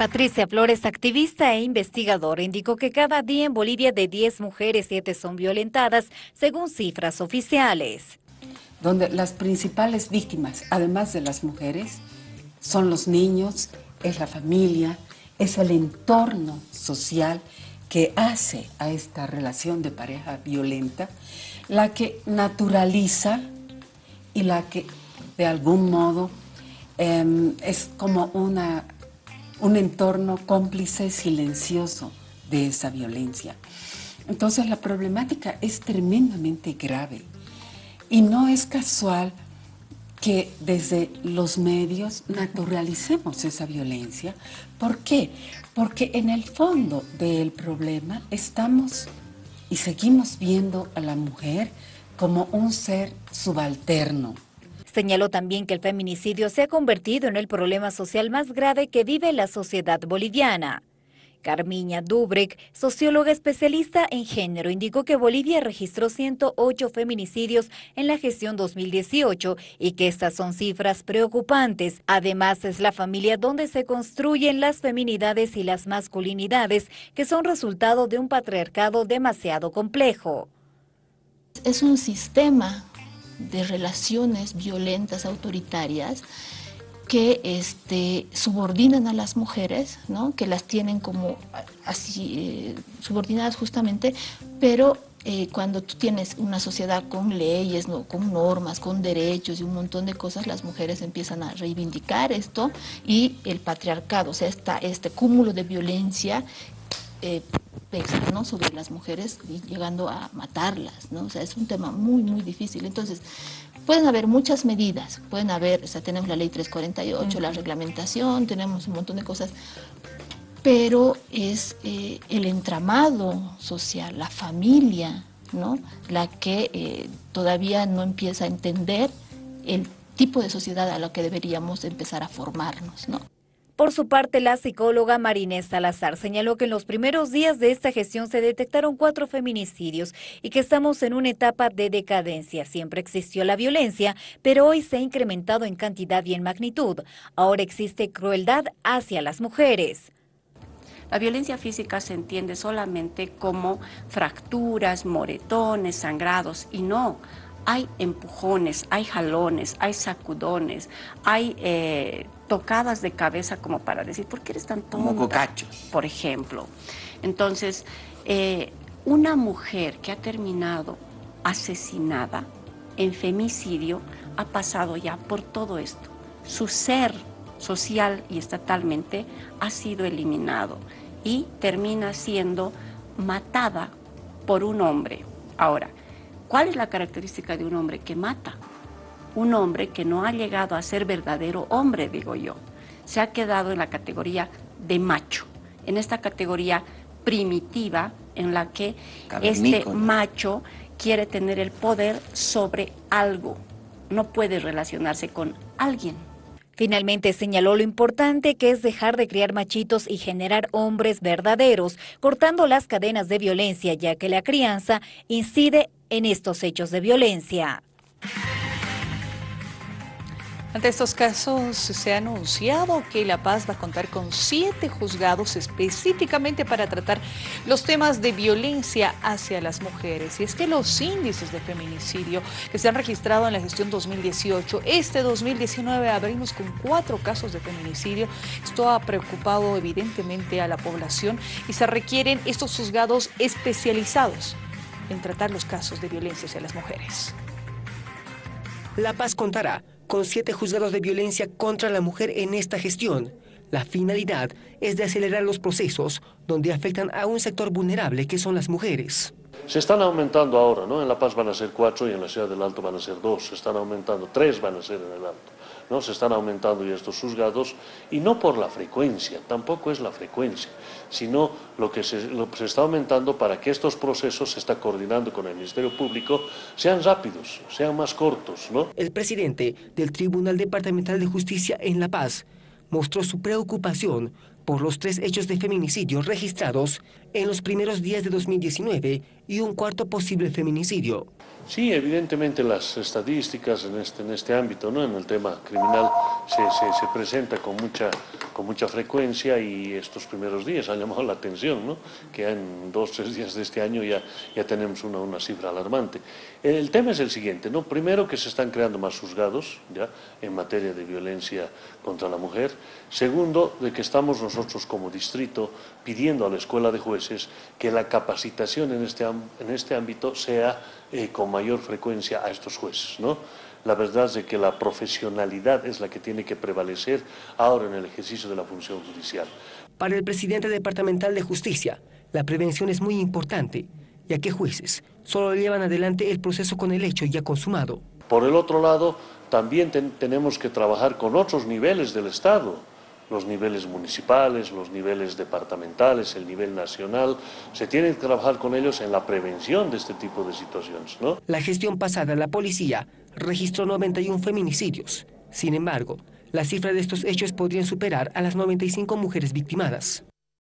Patricia Flores, activista e investigadora, indicó que cada día en Bolivia de 10 mujeres, 7 son violentadas, según cifras oficiales. Donde las principales víctimas, además de las mujeres, son los niños, es la familia, es el entorno social que hace a esta relación de pareja violenta, la que naturaliza y la que de algún modo em, es como una un entorno cómplice silencioso de esa violencia. Entonces la problemática es tremendamente grave y no es casual que desde los medios naturalicemos esa violencia. ¿Por qué? Porque en el fondo del problema estamos y seguimos viendo a la mujer como un ser subalterno Señaló también que el feminicidio se ha convertido en el problema social más grave que vive la sociedad boliviana. Carmiña Dubrek, socióloga especialista en género, indicó que Bolivia registró 108 feminicidios en la gestión 2018 y que estas son cifras preocupantes. Además, es la familia donde se construyen las feminidades y las masculinidades, que son resultado de un patriarcado demasiado complejo. Es un sistema de relaciones violentas, autoritarias, que este, subordinan a las mujeres, ¿no? que las tienen como así eh, subordinadas justamente, pero eh, cuando tú tienes una sociedad con leyes, ¿no? con normas, con derechos y un montón de cosas, las mujeres empiezan a reivindicar esto y el patriarcado, o sea, este cúmulo de violencia eh, sobre las mujeres y llegando a matarlas, ¿no? O sea, es un tema muy, muy difícil. Entonces, pueden haber muchas medidas, pueden haber, o sea, tenemos la ley 348, la reglamentación, tenemos un montón de cosas, pero es eh, el entramado social, la familia, ¿no? La que eh, todavía no empieza a entender el tipo de sociedad a la que deberíamos empezar a formarnos, ¿no? Por su parte, la psicóloga Marinés Salazar señaló que en los primeros días de esta gestión se detectaron cuatro feminicidios y que estamos en una etapa de decadencia. Siempre existió la violencia, pero hoy se ha incrementado en cantidad y en magnitud. Ahora existe crueldad hacia las mujeres. La violencia física se entiende solamente como fracturas, moretones, sangrados y no hay empujones, hay jalones, hay sacudones, hay eh, tocadas de cabeza como para decir, ¿por qué eres tan tonta? Como cocachos. Por ejemplo. Entonces, eh, una mujer que ha terminado asesinada en femicidio ha pasado ya por todo esto. Su ser social y estatalmente ha sido eliminado y termina siendo matada por un hombre. Ahora, ¿Cuál es la característica de un hombre que mata? Un hombre que no ha llegado a ser verdadero hombre, digo yo. Se ha quedado en la categoría de macho, en esta categoría primitiva en la que este macho quiere tener el poder sobre algo. No puede relacionarse con alguien. Finalmente señaló lo importante que es dejar de criar machitos y generar hombres verdaderos, cortando las cadenas de violencia, ya que la crianza incide en estos hechos de violencia. Ante estos casos se ha anunciado que La Paz va a contar con siete juzgados específicamente para tratar los temas de violencia hacia las mujeres. Y es que los índices de feminicidio que se han registrado en la gestión 2018, este 2019 abrimos con cuatro casos de feminicidio. Esto ha preocupado evidentemente a la población y se requieren estos juzgados especializados en tratar los casos de violencia hacia las mujeres. La Paz contará con siete juzgados de violencia contra la mujer en esta gestión. La finalidad es de acelerar los procesos donde afectan a un sector vulnerable que son las mujeres. Se están aumentando ahora, ¿no? En La Paz van a ser cuatro y en la Ciudad del Alto van a ser dos. Se están aumentando, tres van a ser en el Alto. ¿No? Se están aumentando ya estos juzgados y no por la frecuencia, tampoco es la frecuencia, sino lo que se, está aumentando para que estos procesos se está coordinando con el Ministerio Público sean rápidos, sean más cortos, ¿no? El presidente del Tribunal Departamental de Justicia en La Paz mostró su preocupación por los tres hechos de feminicidio registrados en los primeros días de 2019 y un cuarto posible feminicidio. Sí, evidentemente las estadísticas en este, en este ámbito, ¿no? en el tema criminal, se, se, presenta con mucha, con mucha frecuencia y estos primeros días han llamado la atención, ¿no? que en dos, tres días de este año ya, ya tenemos una, una cifra alarmante. El tema es el siguiente, ¿no? primero que se están creando más juzgados ya, en materia de violencia contra la mujer, segundo de que estamos nosotros como distrito pidiendo a la Escuela de Jueces que la capacitación en este, en este ámbito sea eh, con mayor frecuencia a estos jueces. ¿no? La verdad es de que la profesionalidad es la que tiene que prevalecer ahora en el ejercicio de la función judicial. Para el presidente departamental de Justicia, la prevención es muy importante, ya que jueces solo llevan adelante el proceso con el hecho ya consumado. Por el otro lado, también tenemos que trabajar con otros niveles del Estado los niveles municipales, los niveles departamentales, el nivel nacional. Se tiene que trabajar con ellos en la prevención de este tipo de situaciones. La gestión pasada, la policía registró 91 feminicidios. Sin embargo, la cifra de estos hechos podrían superar a las 95 mujeres victimadas.